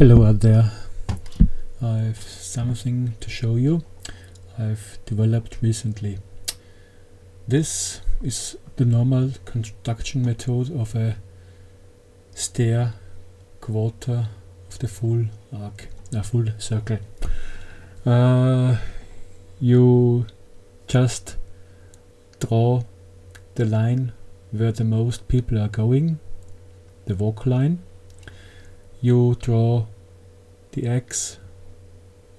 Hello out there. I've something to show you I've developed recently. This is the normal construction method of a stair quarter of the full arc, a full circle. Uh, you just draw the line where the most people are going, the walk line. You draw the x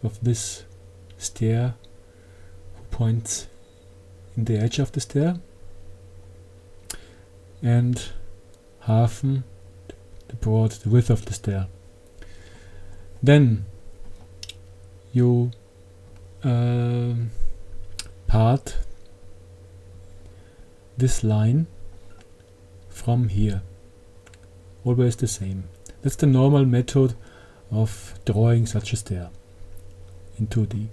of this stair who points in the edge of the stair and halfen the broad, the width of the stair. Then you uh, part this line from here. Always the same. That's the normal method of drawing such a stair in 2D.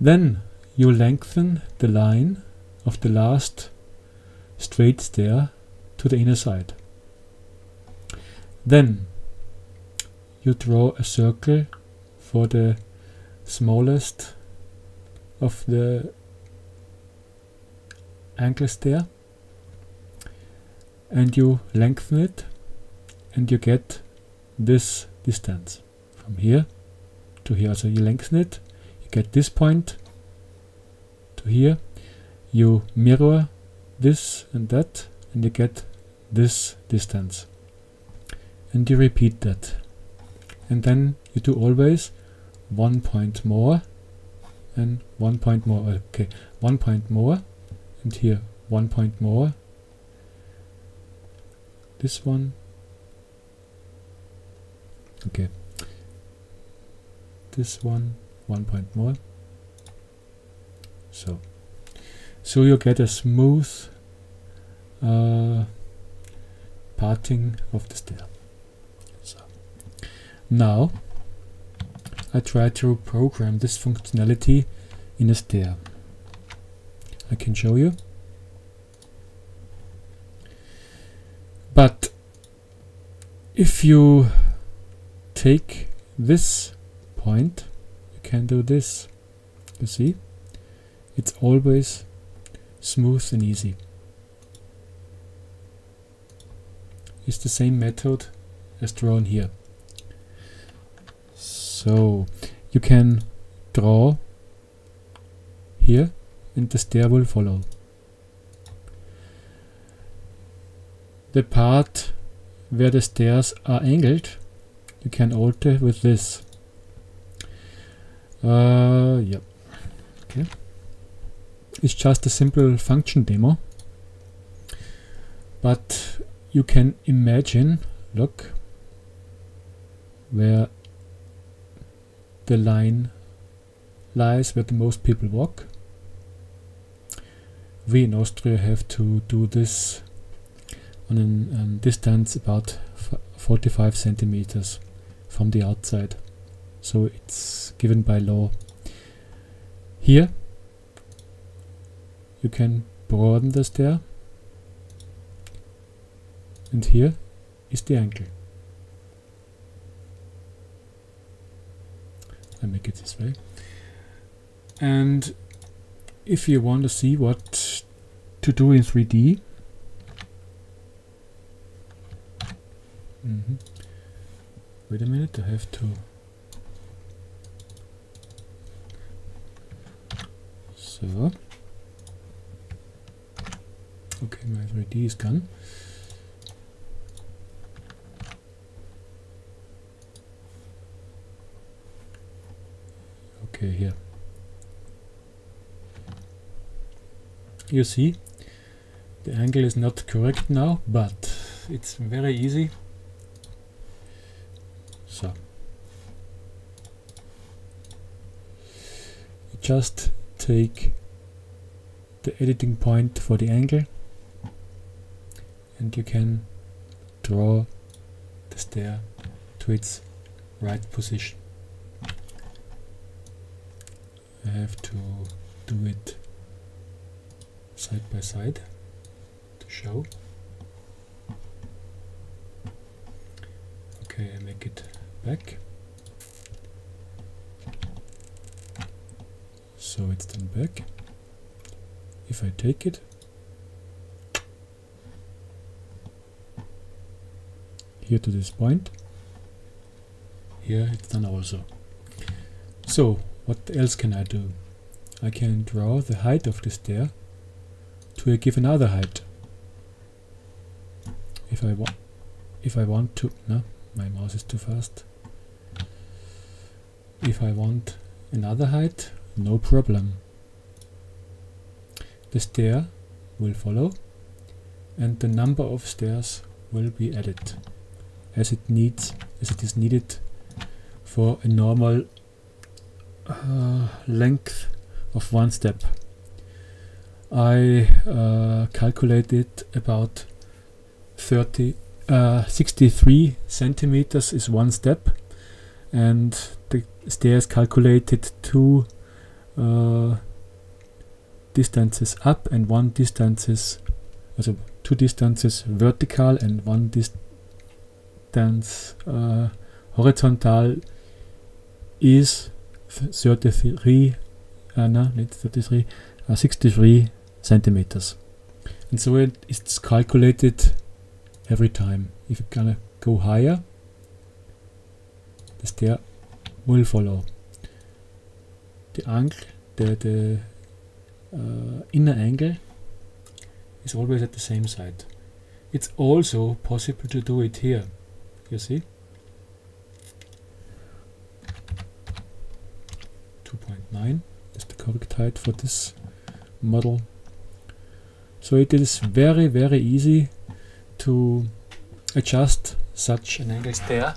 Then you lengthen the line of the last straight stair to the inner side. Then you draw a circle for the smallest of the angle stair and you lengthen it and you get this distance from here to here. So you lengthen it, you get this point to here, you mirror this and that, and you get this distance. And you repeat that. And then you do always one point more and one point more. Okay, one point more, and here one point more. This one okay. This one one point more. So so you get a smooth uh, parting of the stair so now I try to program this functionality in a stair I can show you. But if you take this point, you can do this. You see? It's always smooth and easy. It's the same method as drawn here. So you can draw here and the stair will follow. The part where the stairs are angled you can alter with this. Uh, yep. Okay. It's just a simple function demo. But you can imagine, look, where the line lies where the most people walk. We in Austria have to do this on a distance about 45 centimeters from the outside. So it's given by law. Here you can broaden the stair and here is the angle. I make it this way. And if you want to see what to do in 3D, mm -hmm. Wait a minute, I have to... So... Okay, my 3D is gone. Okay, here. You see, the angle is not correct now, but it's very easy so you just take the editing point for the angle and you can draw the stair to its right position. I have to do it side by side to show. Okay, I make it back. So it's then back. If I take it, here to this point, here it's done also. So what else can I do? I can draw the height of the stair to a given other height. If I want, if I want to, no, my mouse is too fast. If I want another height, no problem. The stair will follow and the number of stairs will be added as it needs as it is needed for a normal uh, length of one step. I uh, calculated about 30 uh, 63 centimeters is one step and the stairs calculated two uh, distances up and one distances also two distances vertical and one distance uh, horizontal is 33 uh, no, not 33 uh, 63 centimeters. And so it, it's calculated every time. If you're gonna go higher the stair will follow the angle the, the uh, inner angle is always at the same side. It's also possible to do it here you see? 2.9 is the correct height for this model. So it is very very easy to adjust such an angle stair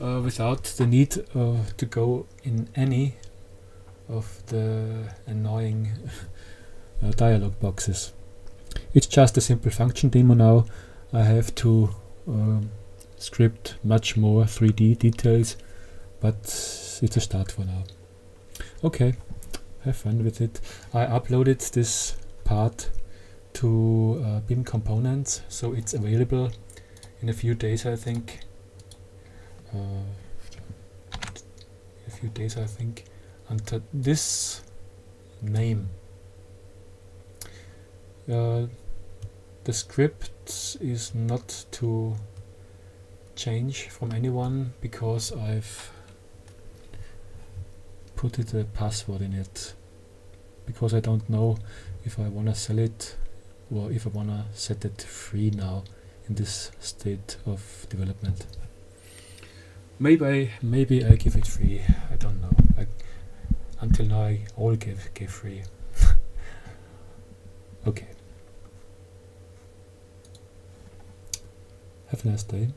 uh, without the need uh, to go in any of the annoying uh, dialog boxes. It's just a simple function demo now. I have to um, script much more 3D details, but it's a start for now. Okay, have fun with it. I uploaded this part to uh, BIM components, so it's available in a few days, I think. Uh, a few days, I think, under this name. Uh, the script is not to change from anyone because I've put it a password in it because I don't know if I want to sell it or if I want to set it free now in this state of development. Maybe I, maybe I give it free. I don't know. Until now, I all give give free. okay. Have a nice day.